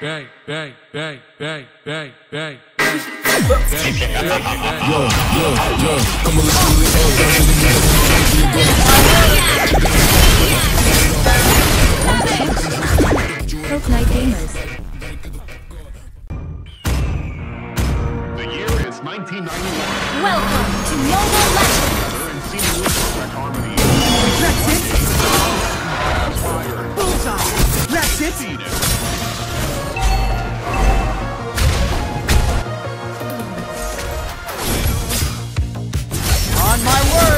bang, bang, bang, bang, bang, bang. Yo, yo, yo, come on, let's do it. Oh, that's the music. PokeKnight Gamerz. The year is 1991. Welcome to Mobile Legends. We're in it. Bullseye. That's it. On my word!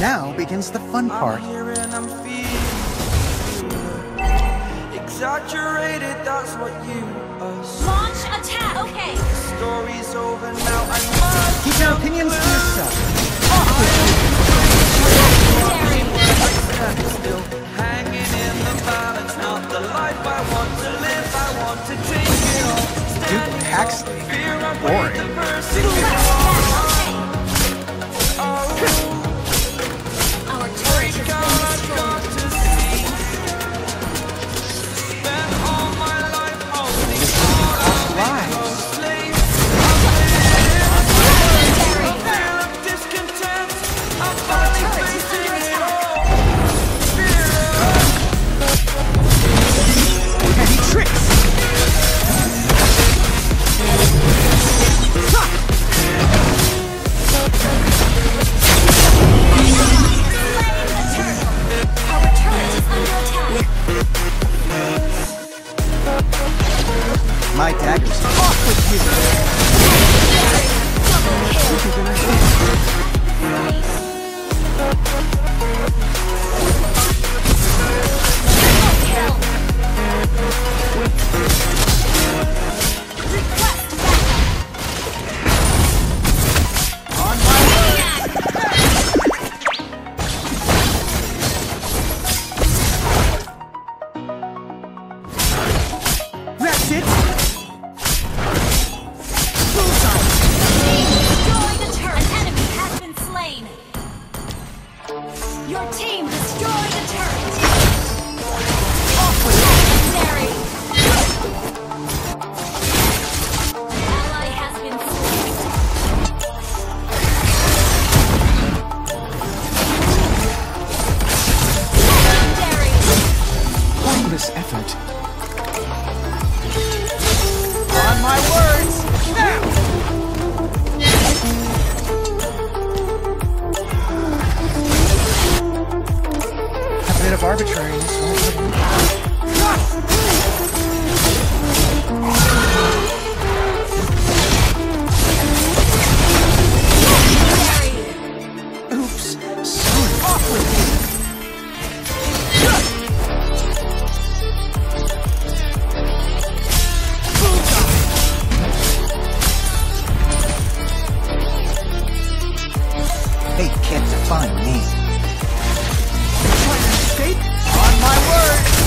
Now begins the fun part. I'm here and I'm Exaggerated, that's what you assume Launch attack! Okay! Story's over now, I must Keep your opinions to yourself. Legendary! still hanging in the balance Not the life I want to live, I want to take it all Duke Paxley. Boring. Effort. On my words. Now. A bit of arbitrariness. They can't define me. Try to escape? On my word!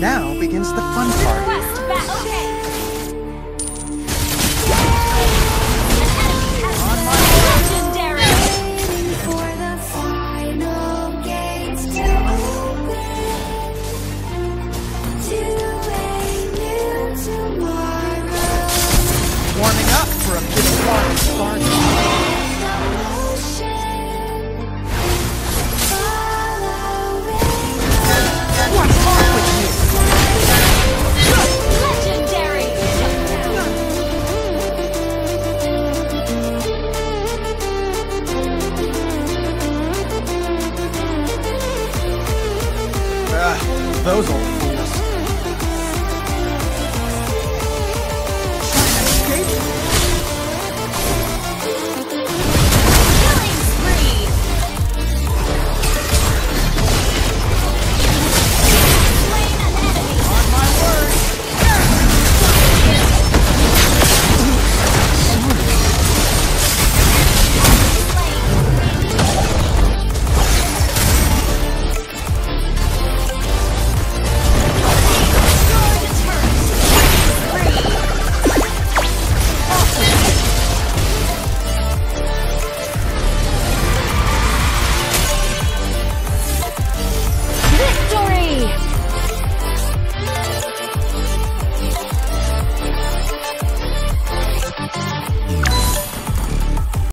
Now begins the fun part. 有种